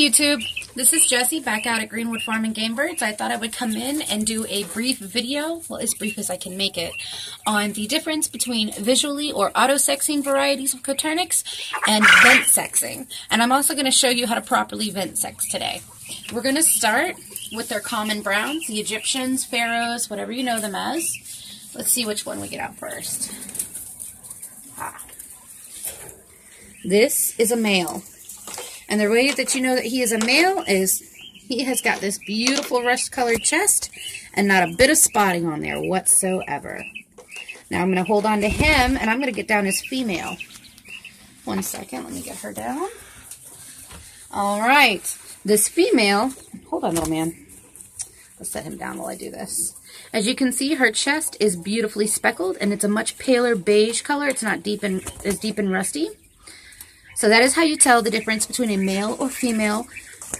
YouTube, this is Jessie back out at Greenwood Farm and Game Birds. I thought I would come in and do a brief video, well as brief as I can make it, on the difference between visually or auto-sexing varieties of Coturnix and vent sexing. And I'm also going to show you how to properly vent sex today. We're going to start with their common browns, the Egyptians, Pharaohs, whatever you know them as. Let's see which one we get out first. Ah. This is a male. And the way that you know that he is a male is he has got this beautiful rust-colored chest and not a bit of spotting on there whatsoever. Now I'm going to hold on to him, and I'm going to get down his female. One second, let me get her down. All right, this female, hold on, little man. Let's set him down while I do this. As you can see, her chest is beautifully speckled, and it's a much paler beige color. It's not deep and as deep and rusty. So that is how you tell the difference between a male or female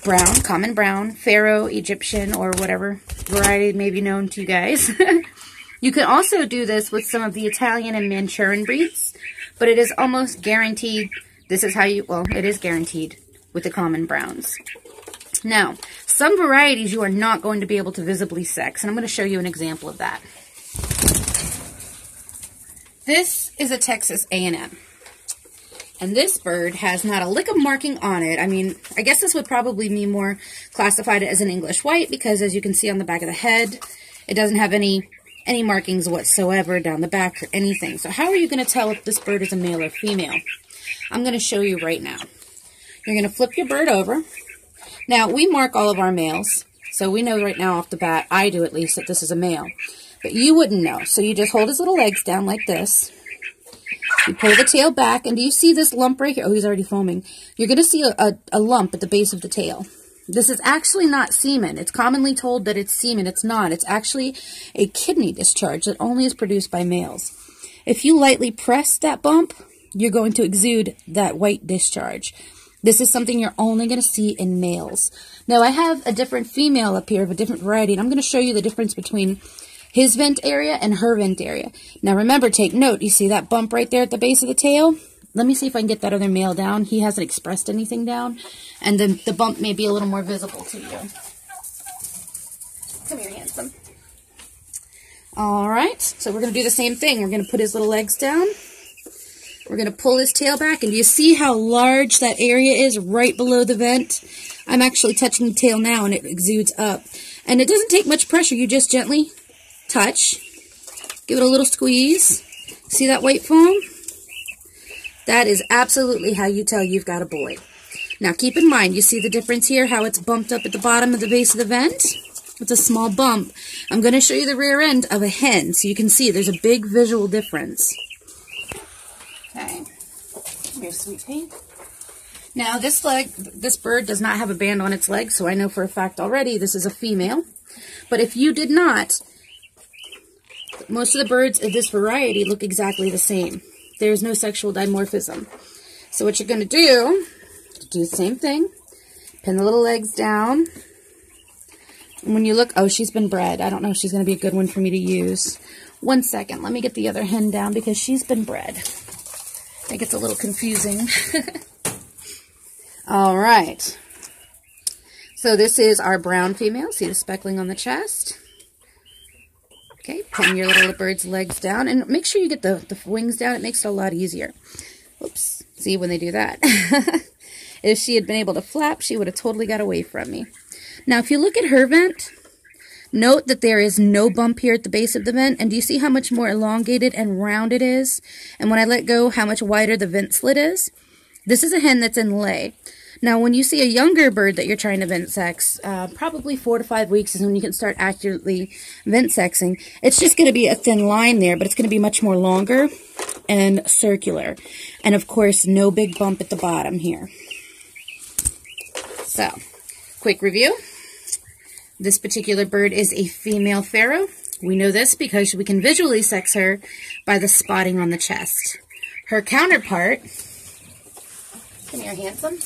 brown, common brown, Pharaoh, Egyptian, or whatever variety may be known to you guys. you can also do this with some of the Italian and Manchurian breeds, but it is almost guaranteed, this is how you, well, it is guaranteed with the common browns. Now, some varieties you are not going to be able to visibly sex, and I'm going to show you an example of that. This is a Texas A&M. And this bird has not a lick of marking on it. I mean, I guess this would probably be more classified as an English white because as you can see on the back of the head, it doesn't have any any markings whatsoever down the back or anything. So how are you going to tell if this bird is a male or female? I'm going to show you right now. You're going to flip your bird over. Now, we mark all of our males, so we know right now off the bat, I do at least, that this is a male. But you wouldn't know. So you just hold his little legs down like this. You pull the tail back, and do you see this lump right here? Oh, he's already foaming. You're going to see a, a, a lump at the base of the tail. This is actually not semen. It's commonly told that it's semen. It's not. It's actually a kidney discharge that only is produced by males. If you lightly press that bump, you're going to exude that white discharge. This is something you're only going to see in males. Now, I have a different female up here of a different variety, and I'm going to show you the difference between his vent area and her vent area. Now remember, take note. You see that bump right there at the base of the tail? Let me see if I can get that other male down. He hasn't expressed anything down. And then the bump may be a little more visible to you. Come here, handsome. All right, so we're going to do the same thing. We're going to put his little legs down. We're going to pull his tail back, and do you see how large that area is right below the vent? I'm actually touching the tail now, and it exudes up. And it doesn't take much pressure. You just gently touch. Give it a little squeeze. See that white foam? That is absolutely how you tell you've got a boy. Now keep in mind, you see the difference here, how it's bumped up at the bottom of the base of the vent? It's a small bump. I'm going to show you the rear end of a hen so you can see there's a big visual difference. Okay. Here's Sweet Pea. Now this leg, this bird does not have a band on its leg, so I know for a fact already this is a female. But if you did not, most of the birds of this variety look exactly the same. There's no sexual dimorphism. So what you're going to do, do the same thing. Pin the little legs down. And when you look, oh, she's been bred. I don't know if she's going to be a good one for me to use. One second. Let me get the other hen down because she's been bred. I think it's a little confusing. All right. So this is our brown female. See the speckling on the chest? Okay, pin your little bird's legs down. And make sure you get the, the wings down. It makes it a lot easier. Oops. See when they do that. if she had been able to flap, she would have totally got away from me. Now, if you look at her vent, note that there is no bump here at the base of the vent. And do you see how much more elongated and round it is? And when I let go, how much wider the vent slit is? This is a hen that's in lay. Now, when you see a younger bird that you're trying to vent sex, uh, probably four to five weeks is when you can start accurately vent sexing. It's just going to be a thin line there, but it's going to be much more longer and circular. And, of course, no big bump at the bottom here. So, quick review. This particular bird is a female pharaoh. We know this because we can visually sex her by the spotting on the chest. Her counterpart, come here, handsome,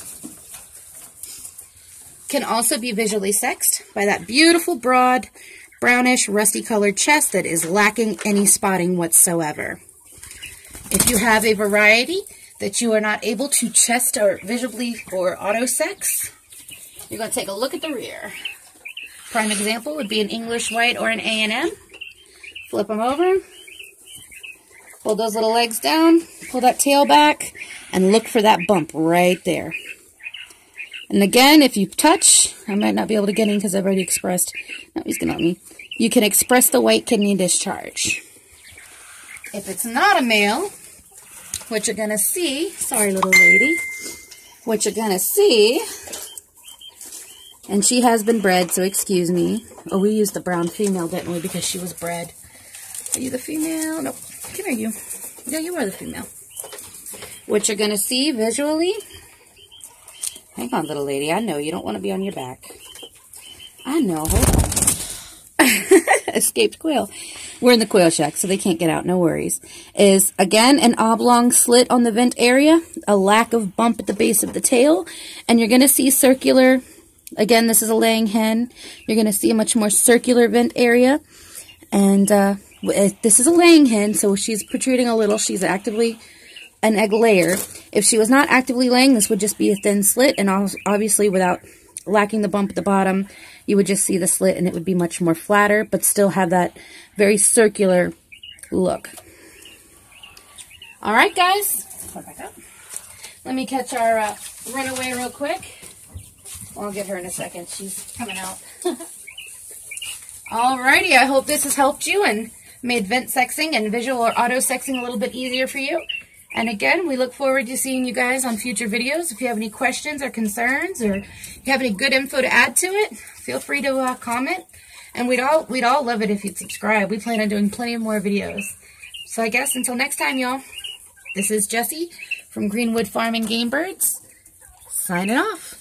can also be visually sexed by that beautiful, broad, brownish, rusty colored chest that is lacking any spotting whatsoever. If you have a variety that you are not able to chest or visibly or auto sex, you're going to take a look at the rear. Prime example would be an English white or an A&M. Flip them over. Pull those little legs down. Pull that tail back. And look for that bump right there. And again, if you touch, I might not be able to get in because I've already expressed. No, he's going to let me. You can express the white kidney discharge. If it's not a male, what you're going to see, sorry little lady, what you're going to see and she has been bred, so excuse me. Oh, we used the brown female, didn't we? Because she was bred. Are you the female? Nope. Come here, you. No, you are the female. What you're going to see visually... Hang on, little lady. I know you don't want to be on your back. I know. Hold on. Escaped quail. We're in the quail shack, so they can't get out. No worries. Is, again, an oblong slit on the vent area, a lack of bump at the base of the tail, and you're going to see circular Again, this is a laying hen. You're going to see a much more circular vent area. And uh, this is a laying hen, so she's protruding a little. She's actively an egg layer. If she was not actively laying, this would just be a thin slit. And obviously, without lacking the bump at the bottom, you would just see the slit and it would be much more flatter, but still have that very circular look. All right, guys. Let me catch our uh, runaway real quick. I'll get her in a second. She's coming out. Alrighty, I hope this has helped you and made vent sexing and visual or auto sexing a little bit easier for you. And again, we look forward to seeing you guys on future videos. If you have any questions or concerns or you have any good info to add to it, feel free to uh, comment. And we'd all we'd all love it if you'd subscribe. We plan on doing plenty of more videos. So I guess until next time, y'all, this is Jessie from Greenwood Farm and Game Birds, signing off.